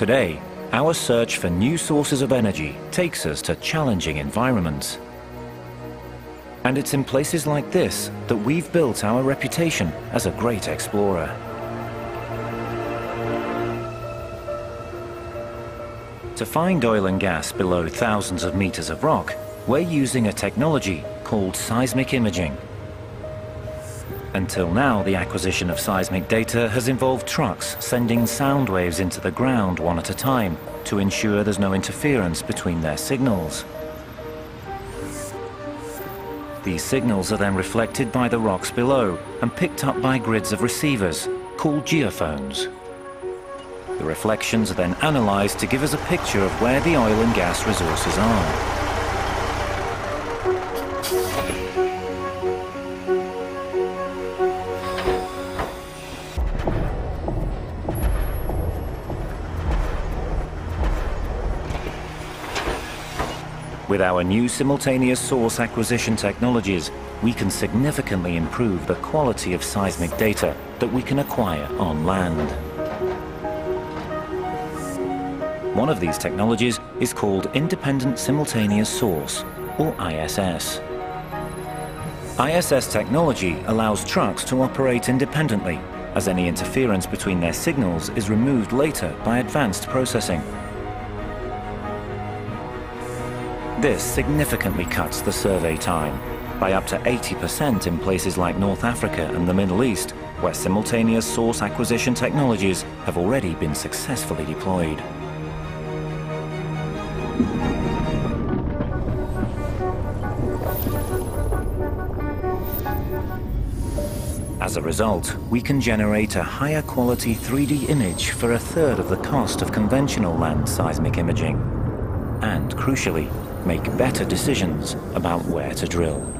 Today, our search for new sources of energy takes us to challenging environments. And it's in places like this that we've built our reputation as a great explorer. To find oil and gas below thousands of meters of rock, we're using a technology called seismic imaging. Until now, the acquisition of seismic data has involved trucks sending sound waves into the ground one at a time to ensure there's no interference between their signals. These signals are then reflected by the rocks below and picked up by grids of receivers, called geophones. The reflections are then analysed to give us a picture of where the oil and gas resources are. With our new simultaneous source acquisition technologies, we can significantly improve the quality of seismic data that we can acquire on land. One of these technologies is called Independent Simultaneous Source, or ISS. ISS technology allows trucks to operate independently, as any interference between their signals is removed later by advanced processing. This significantly cuts the survey time by up to 80% in places like North Africa and the Middle East, where simultaneous source acquisition technologies have already been successfully deployed. As a result, we can generate a higher quality 3D image for a third of the cost of conventional land seismic imaging. And crucially, make better decisions about where to drill.